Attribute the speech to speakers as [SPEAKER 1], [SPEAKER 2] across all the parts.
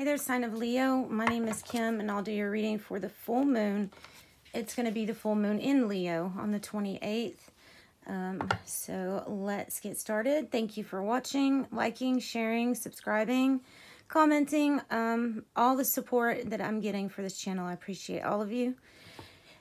[SPEAKER 1] Hey there, sign of Leo. My name is Kim, and I'll do your reading for the full moon. It's going to be the full moon in Leo on the 28th. Um, so let's get started. Thank you for watching, liking, sharing, subscribing, commenting, um, all the support that I'm getting for this channel. I appreciate all of you.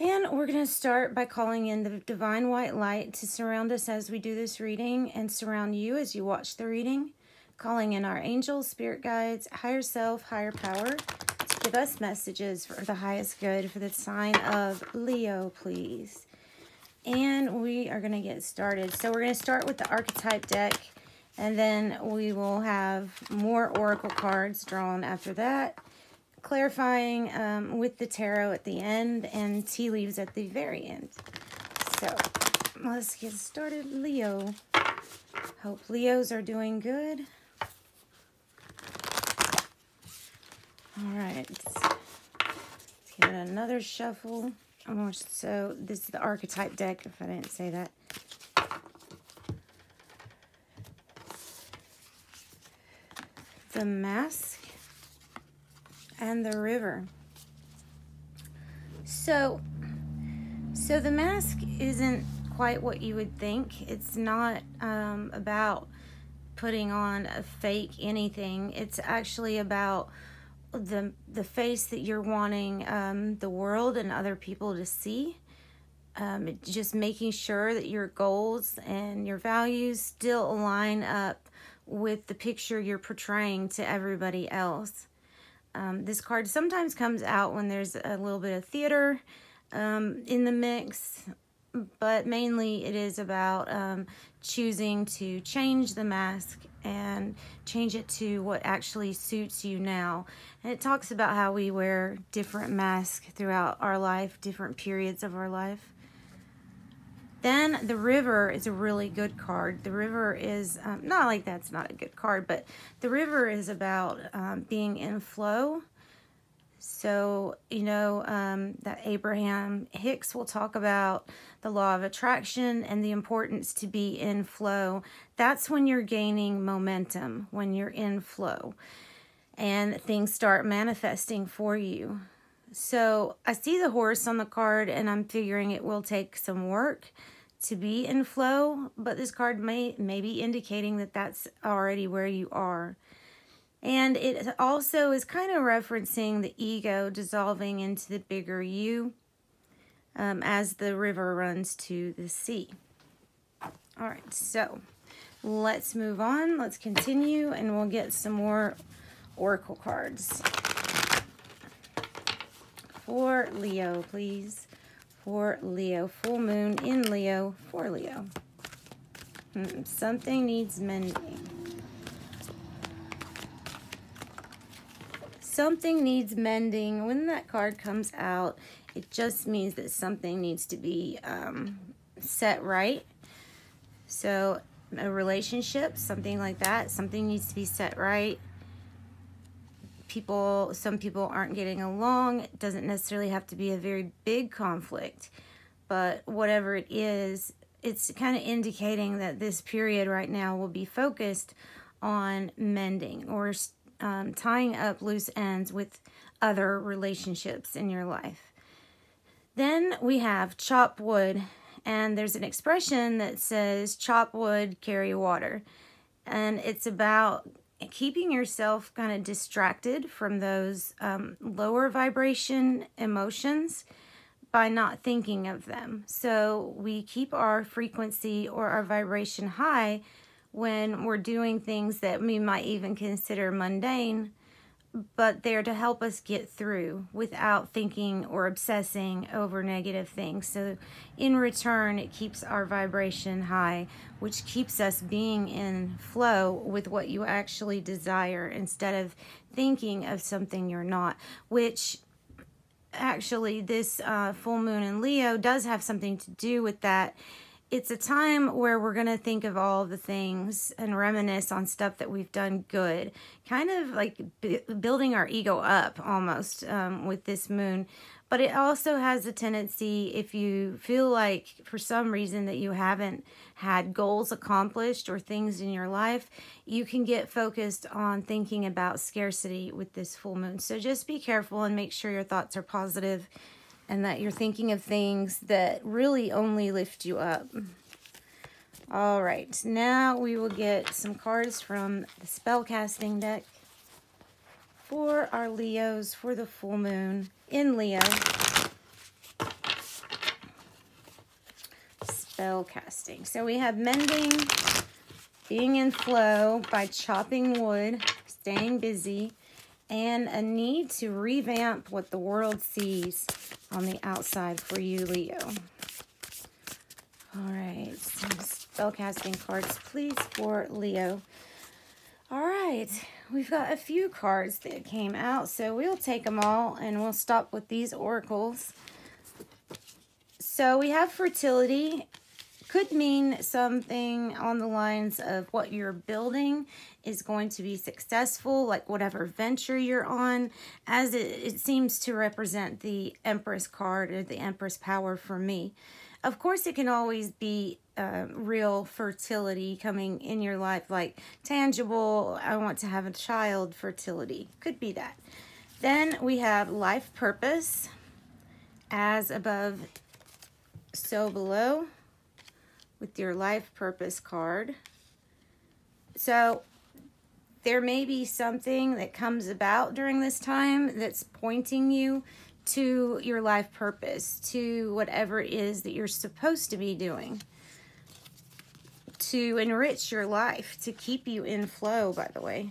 [SPEAKER 1] And we're going to start by calling in the divine white light to surround us as we do this reading and surround you as you watch the reading calling in our angels, spirit guides, higher self, higher power to give us messages for the highest good for the sign of Leo, please. And we are going to get started. So we're going to start with the archetype deck, and then we will have more oracle cards drawn after that, clarifying um, with the tarot at the end and tea leaves at the very end. So let's get started, Leo. Hope Leos are doing good. All right, let's give it another shuffle. Almost so this is the archetype deck, if I didn't say that. The mask and the river. So, so the mask isn't quite what you would think. It's not um, about putting on a fake anything. It's actually about the the face that you're wanting um, the world and other people to see. Um, just making sure that your goals and your values still align up with the picture you're portraying to everybody else. Um, this card sometimes comes out when there's a little bit of theater um, in the mix, but mainly it is about um, choosing to change the mask and change it to what actually suits you now. And it talks about how we wear different masks throughout our life, different periods of our life. Then the river is a really good card. The river is, um, not like that's not a good card, but the river is about um, being in flow so, you know, um, that Abraham Hicks will talk about the law of attraction and the importance to be in flow. That's when you're gaining momentum, when you're in flow and things start manifesting for you. So I see the horse on the card and I'm figuring it will take some work to be in flow, but this card may, may be indicating that that's already where you are. And it also is kind of referencing the ego dissolving into the bigger you um, as the river runs to the sea. All right, so let's move on. Let's continue and we'll get some more oracle cards. For Leo, please. For Leo. Full moon in Leo. For Leo. Hmm, something needs mending. Something needs mending. When that card comes out, it just means that something needs to be um, set right. So a relationship, something like that, something needs to be set right. People, some people aren't getting along. It doesn't necessarily have to be a very big conflict, but whatever it is, it's kind of indicating that this period right now will be focused on mending or um, tying up loose ends with other relationships in your life. Then we have chop wood, and there's an expression that says chop wood, carry water. And it's about keeping yourself kind of distracted from those um, lower vibration emotions by not thinking of them. So we keep our frequency or our vibration high when we're doing things that we might even consider mundane, but they're to help us get through without thinking or obsessing over negative things. So in return, it keeps our vibration high, which keeps us being in flow with what you actually desire instead of thinking of something you're not, which actually this uh, full moon in Leo does have something to do with that it's a time where we're going to think of all the things and reminisce on stuff that we've done good. Kind of like building our ego up almost um, with this moon. but it also has a tendency if you feel like for some reason that you haven't had goals accomplished or things in your life, you can get focused on thinking about scarcity with this full moon. So just be careful and make sure your thoughts are positive and that you're thinking of things that really only lift you up. All right, now we will get some cards from the spellcasting deck for our Leos for the full moon in Leo. Spell casting. So we have mending, being in flow by chopping wood, staying busy, and a need to revamp what the world sees on the outside for you, Leo. All right, some spell casting cards, please, for Leo. All right, we've got a few cards that came out, so we'll take them all and we'll stop with these oracles. So we have fertility. Could mean something on the lines of what you're building is going to be successful, like whatever venture you're on, as it, it seems to represent the Empress card or the Empress power for me. Of course, it can always be uh, real fertility coming in your life, like tangible, I want to have a child fertility. Could be that. Then we have life purpose, as above, so below, with your life purpose card. So there may be something that comes about during this time that's pointing you to your life purpose, to whatever it is that you're supposed to be doing, to enrich your life, to keep you in flow, by the way,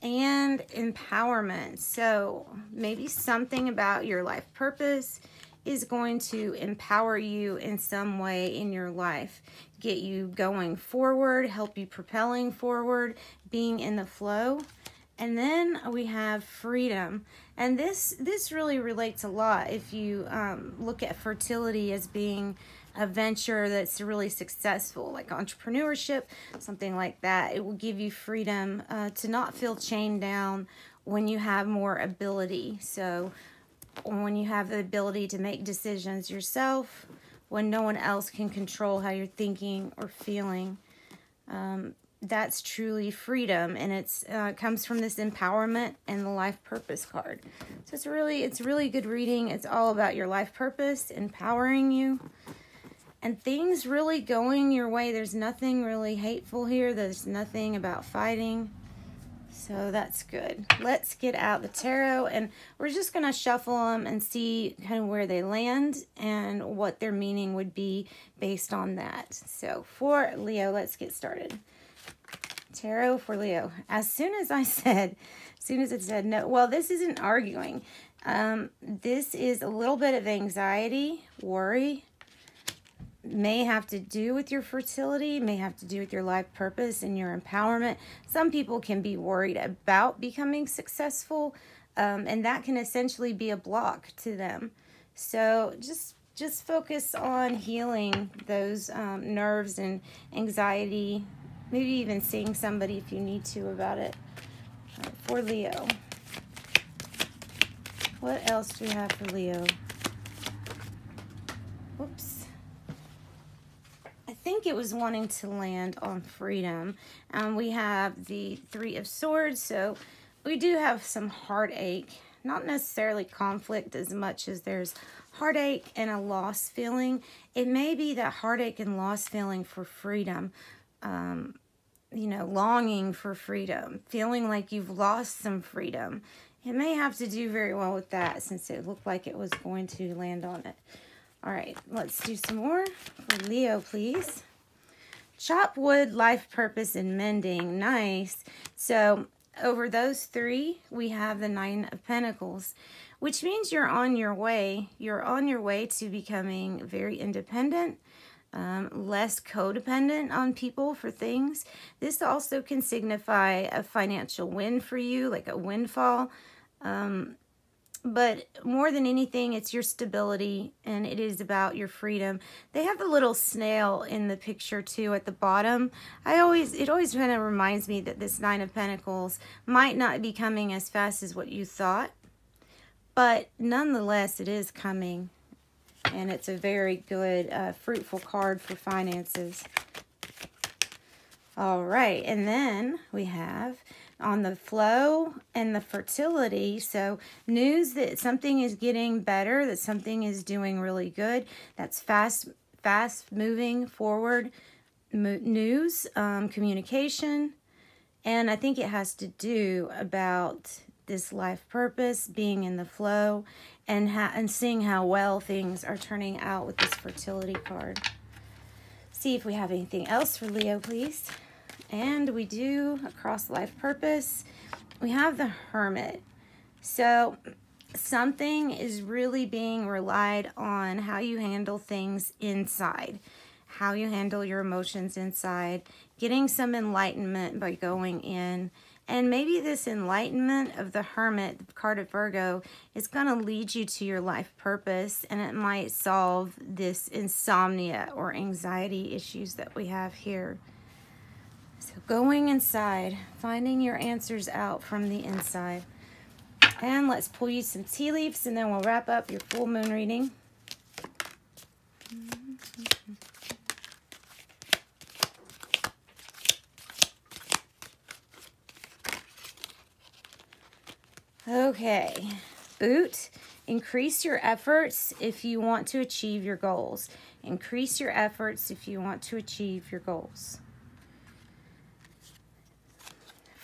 [SPEAKER 1] and empowerment. So maybe something about your life purpose is going to empower you in some way in your life, get you going forward, help you propelling forward, being in the flow. And then we have freedom. And this, this really relates a lot if you um, look at fertility as being a venture that's really successful, like entrepreneurship, something like that. It will give you freedom uh, to not feel chained down when you have more ability. So when you have the ability to make decisions yourself, when no one else can control how you're thinking or feeling. Um, that's truly freedom and it's uh, comes from this empowerment and the life purpose card. So it's really it's really good reading. It's all about your life purpose empowering you and things really going your way. There's nothing really hateful here. There's nothing about fighting so that's good let's get out the tarot and we're just gonna shuffle them and see kind of where they land and what their meaning would be based on that so for leo let's get started Tarot for Leo. As soon as I said, as soon as it said no, well, this isn't arguing. Um, this is a little bit of anxiety, worry, may have to do with your fertility, may have to do with your life purpose and your empowerment. Some people can be worried about becoming successful, um, and that can essentially be a block to them. So just just focus on healing those um, nerves and anxiety Maybe even seeing somebody if you need to about it. Right, for Leo. What else do we have for Leo? Whoops. It was wanting to land on freedom. And we have the Three of Swords. So we do have some heartache. Not necessarily conflict as much as there's heartache and a loss feeling. It may be that heartache and loss feeling for freedom um, you know, longing for freedom, feeling like you've lost some freedom. It may have to do very well with that since it looked like it was going to land on it. All right, let's do some more for Leo, please. Chop wood, life purpose, and mending. Nice. So over those three, we have the Nine of Pentacles, which means you're on your way. You're on your way to becoming very independent, um, less codependent on people for things. This also can signify a financial win for you, like a windfall. Um, but more than anything, it's your stability and it is about your freedom. They have the little snail in the picture too at the bottom. I always, it always kind of reminds me that this Nine of Pentacles might not be coming as fast as what you thought, But nonetheless, it is coming. And it's a very good, uh, fruitful card for finances. All right, and then we have on the flow and the fertility. So news that something is getting better, that something is doing really good. That's fast, fast moving forward news, um, communication. And I think it has to do about this life purpose, being in the flow, and, and seeing how well things are turning out with this fertility card. See if we have anything else for Leo, please. And we do across life purpose. We have the hermit. So something is really being relied on how you handle things inside, how you handle your emotions inside, getting some enlightenment by going in. And maybe this enlightenment of the hermit, the card of Virgo, is going to lead you to your life purpose and it might solve this insomnia or anxiety issues that we have here. So going inside, finding your answers out from the inside. And let's pull you some tea leaves and then we'll wrap up your full moon reading. Okay, boot. Increase your efforts if you want to achieve your goals. Increase your efforts if you want to achieve your goals.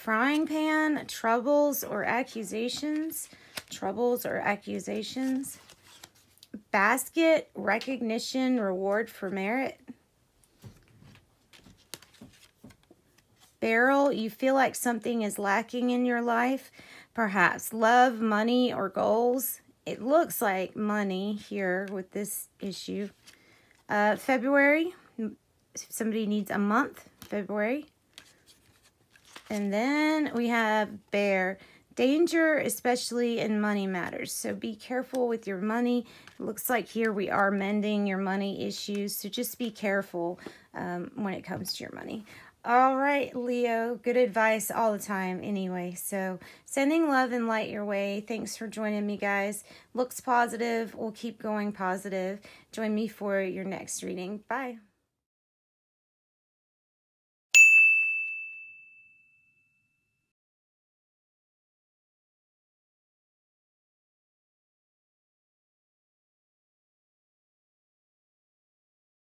[SPEAKER 1] Frying pan, troubles or accusations. Troubles or accusations. Basket, recognition, reward for merit. Barrel, you feel like something is lacking in your life. Perhaps love, money, or goals. It looks like money here with this issue. Uh, February, somebody needs a month, February. And then we have bear. Danger, especially in money matters. So be careful with your money. It looks like here we are mending your money issues. So just be careful um, when it comes to your money. All right, Leo, good advice all the time anyway. So sending love and light your way. Thanks for joining me, guys. Looks positive. We'll keep going positive. Join me for your next reading. Bye.